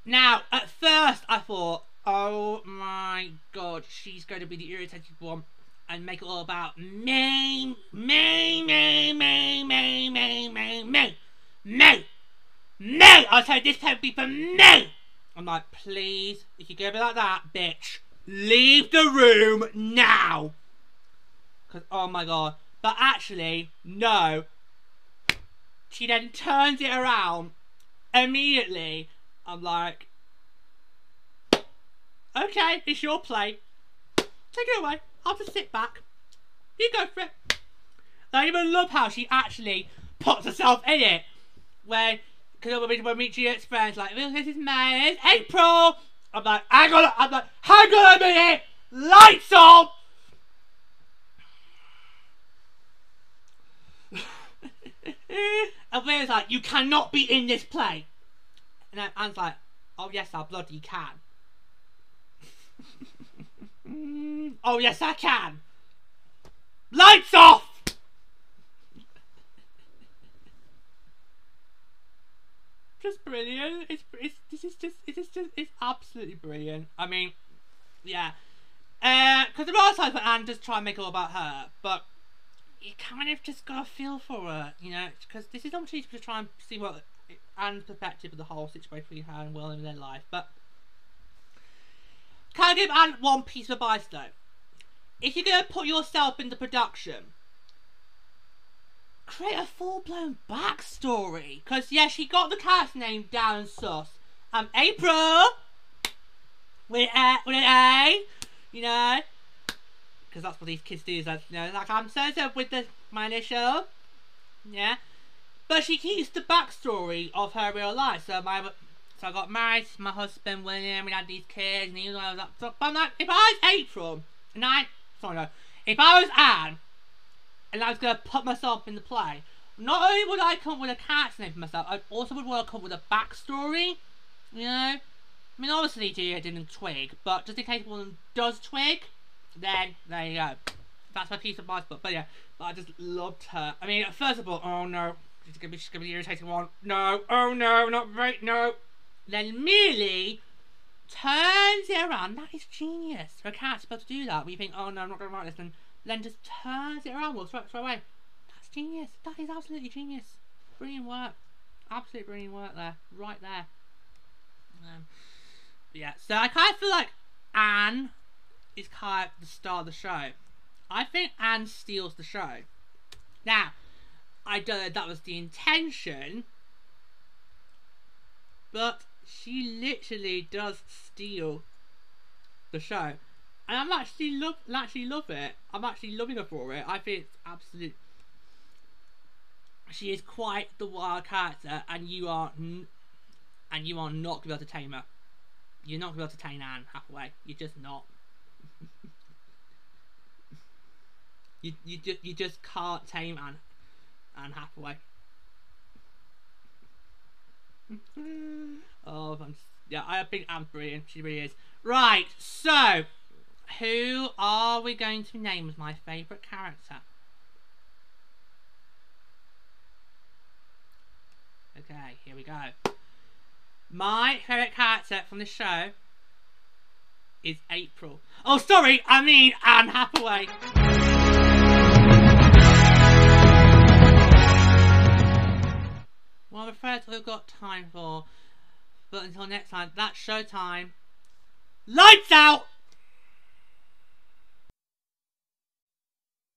now, at first I thought, oh my god, she's going to be the irritated one and make it all about me, me, me, me, me, me, me, me, me, me. I said this can be for me. I'm like, please, if you go be like that, bitch, leave the room now. Because, oh my god. But actually, no, she then turns it around immediately. I'm like, okay, it's your play. Take it away. I'll just sit back. You go for it. I even love how she actually puts herself in it. When, because when we meet Juliet's friends, like, this is May, it's April. I'm like, hang on, I'm like, hang on a minute. Lights on. and Blair's like, you cannot be in this play. And then Anne's like, oh yes, I bloody can. Mm, oh yes, I can. Lights off! Just brilliant. It's, it's this is just it is just it's absolutely brilliant. I mean, yeah, because uh, there are times when Anne does try and make it all about her, but you kind of just got a feel for her, you know, because this is an opportunity to try and see what Anne's perspective of the whole situation between her and Will in their life. But can I give Anne one piece of advice though? If you're going to put yourself into production, create a full blown backstory. Because, yeah, she got the cat's name down sus. I'm April. With a, with an A. You know? Because that's what these kids do. Is that, you know, like, I'm so so with the, my initial. Yeah? But she keeps the backstory of her real life. So my so I got married to my husband William, we had these kids, and he was. So, but I'm like, if I was April, and I, sorry no, if I was Anne, and I was going to put myself in the play, not only would I come up with a character name for myself, I also would come up with a backstory, you know? I mean, obviously Julia didn't twig, but just in case one does twig, then there you go. That's my piece of advice, but, but yeah, but I just loved her. I mean, first of all, oh no, she's gonna be, she's gonna be irritating one. No, oh no, not right, no. Then merely turns it around. That is genius. For a cat supposed to do that. You think, oh no, I'm not gonna write this, and then just turns it around, straight, straight away. That's genius. That is absolutely genius. Brilliant work. Absolute brilliant work there. Right there. Um, yeah, so I kind of feel like Anne is kind of the star of the show. I think Anne steals the show. Now, I don't know if that was the intention, but she literally does steal the show. And I'm actually love actually love it. I'm actually loving her for it. I think it's absolute. She is quite the wild character, and you are, n- and you are not gonna be able to tame her. You're not gonna be able to tame Anne Hathaway. You're just not. you you just you just can't tame Anne Anne Hathaway. oh, I'm, yeah, I think Anne's brilliant. She really is. Right, so who are we going to name as my favourite character? Okay, here we go. My favourite character from the show is April. Oh, sorry, I mean Anne Hathaway. Well, I'm afraid we've got time for. But until next time, that's showtime. Lights out!